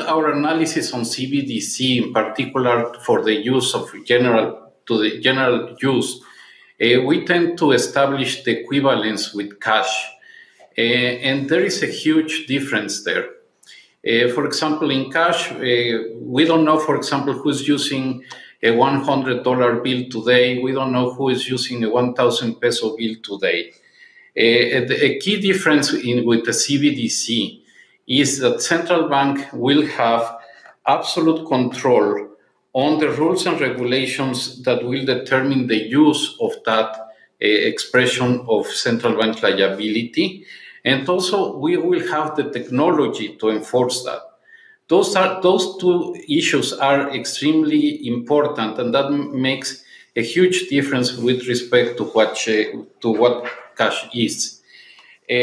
our analysis on CBDC, in particular for the use of general to the general use, uh, we tend to establish the equivalence with cash, uh, and there is a huge difference there. Uh, for example, in cash, we don't know, for example, who's using a $100 bill today. We don't know who is using a 1,000 peso bill today. A key difference in, with the CBDC is that central bank will have absolute control on the rules and regulations that will determine the use of that uh, expression of central bank liability. And also, we will have the technology to enforce that. Those are those two issues are extremely important, and that makes a huge difference with respect to what to what cash is. Uh,